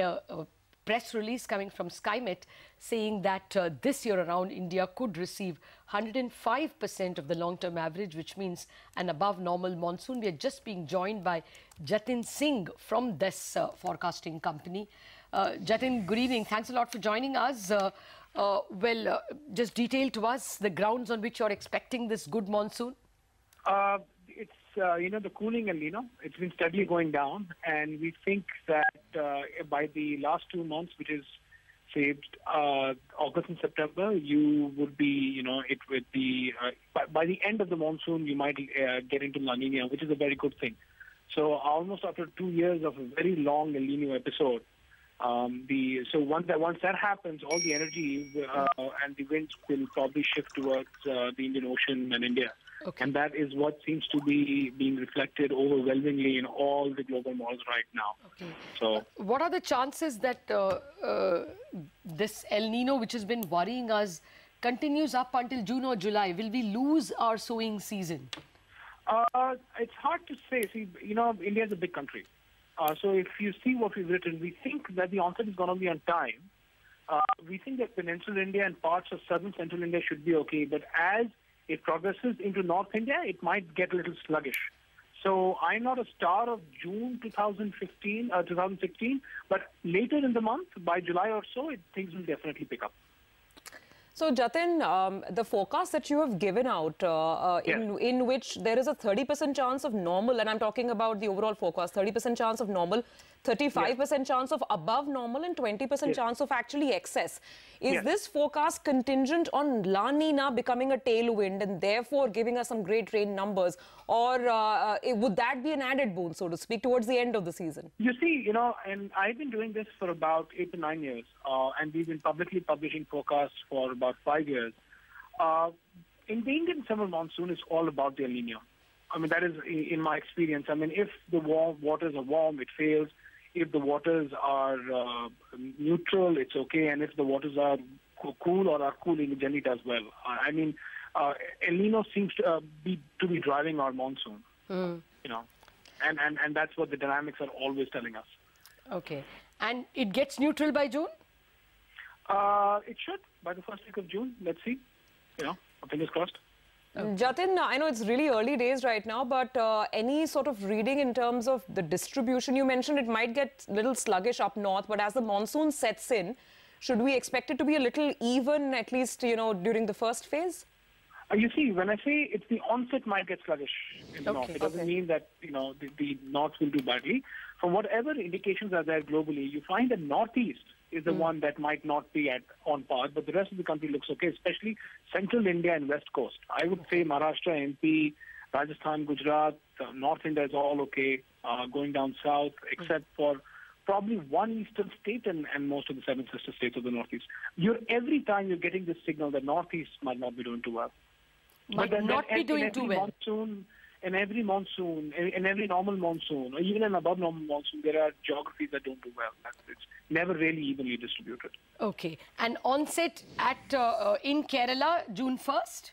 a press release coming from Skymet saying that uh, this year around India could receive 105% of the long-term average, which means an above normal monsoon. We are just being joined by Jatin Singh from this uh, forecasting company. Uh, Jatin, good evening. Thanks a lot for joining us. Uh, uh, well, uh, just detail to us the grounds on which you're expecting this good monsoon. Uh, you know the cooling El Nino. It's been steadily going down, and we think that uh, by the last two months, which is say uh, August and September, you would be you know it would be uh, by, by the end of the monsoon, you might uh, get into La Nina, which is a very good thing. So almost after two years of a very long El Nino episode, um, the so once that once that happens, all the energy uh, and the winds will probably shift towards uh, the Indian Ocean and India. Okay. And that is what seems to be being reflected overwhelmingly in all the global models right now. Okay. So, What are the chances that uh, uh, this El Nino, which has been worrying us, continues up until June or July? Will we lose our sowing season? uh, it's hard to say. See, you know, India is a big country. Uh, so if you see what we've written, we think that the onset is going to be on time. Uh, we think that peninsular India and parts of southern central India should be okay. But as it progresses into North India, it might get a little sluggish. So I'm not a star of June 2015, uh, 2016, but later in the month, by July or so, it, things will definitely pick up. So, Jatin, um, the forecast that you have given out, uh, uh, in, in which there is a 30% chance of normal, and I'm talking about the overall forecast 30% chance of normal, 35% chance of above normal, and 20% Yes. chance of actually excess. Is Yes. this forecast contingent on La Nina becoming a tailwind and therefore giving us some great rain numbers? Or uh, uh, would that be an added boon, so to speak, towards the end of the season? You see, you know, and I've been doing this for about eight to nine years, uh, and we've been publicly publishing forecasts for about five years. Uh, in the Indian summer monsoon is all about the El Nino. I mean, that is in my experience. I mean, if the warm waters are warm, it fails. If the waters are uh, neutral, it's okay. And if the waters are cool or are cooling, it generally does well. I I mean, uh, El Nino seems to uh, be to be driving our monsoon. You know, and, and and that's what the dynamics are always telling us. Okay. And it gets neutral by June? Uh, it should by the first week of June. Let's see. You know, fingers crossed. Jatin, I know it's really early days right now, but uh, any sort of reading in terms of the distribution, you mentioned it might get a little sluggish up north, but as the monsoon sets in, should we expect it to be a little even, at least, you know, during the first phase? Uh, you see, when I say it's the onset might get sluggish in the north, it doesn't okay. mean that you know the, the north will do badly. From whatever indications are there globally, you find that northeast is the one that might not be at on par, but the rest of the country looks okay, especially central India and west coast. I would say Maharashtra, MP, Rajasthan, Gujarat, uh, North India is all okay. Uh, going down south, except for probably one eastern state and, and most of the seven sister states of the northeast. You're every time you're getting this signal that northeast might not be doing too well. Might not be doing too well. Monsoon, in every monsoon, in, in every normal monsoon, or even an above normal monsoon, there are geographies that don't do well. It's never really evenly distributed. Okay. And onset at uh, uh, in Kerala, June 1st?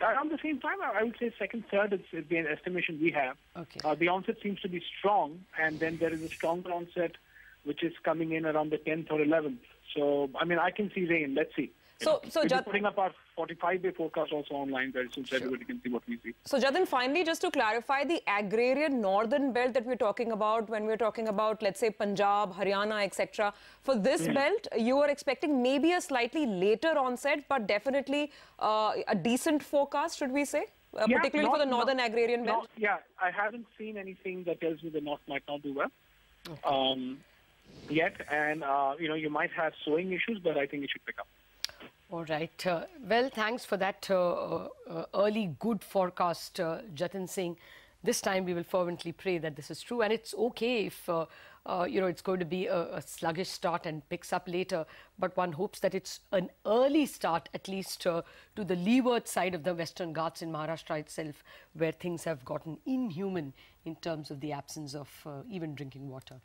Around the same time, I would say second, third is, is the estimation we have. Okay. Uh, the onset seems to be strong, and then there is a stronger onset, which is coming in around the 10th or 11th. So, I mean, I can see rain. Let's see. So- so Jat- putting up our 45-day forecast also online very soon, so everybody can see what we see. So, Jatin, finally, just to clarify, the agrarian northern belt that we're talking about, when we're talking about, let's say, Punjab, Haryana, etc., for this belt, you are expecting maybe a slightly later onset, but definitely uh, a decent forecast, should we say? Uh, Yeah, particularly for the northern agrarian belt? yeah, I haven't seen anything that tells me the north might not do well um, yet, and uh, you know you might have sowing issues, but I think it should pick up. All right. Uh, well, thanks for that uh, uh, early good forecast, uh, Jatin Singh. This time we will fervently pray that this is true, and it's okay if uh, uh, you know it's going to be a, a sluggish start and picks up later. But one hopes that it's an early start, at least uh, to the leeward side of the Western Ghats in Maharashtra itself, where things have gotten inhuman in terms of the absence of even drinking water.